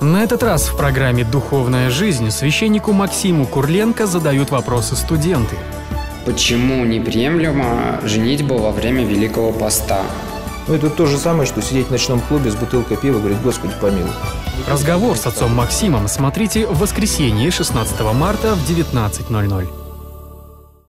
На этот раз в программе «Духовная жизнь» священнику Максиму Курленко задают вопросы студенты. Почему неприемлемо женитьба во время Великого Поста? Ну, это то же самое, что сидеть в ночном клубе с бутылкой пива и говорить «Господи, помилуй». Разговор с отцом Максимом смотрите в воскресенье 16 марта в 19.00.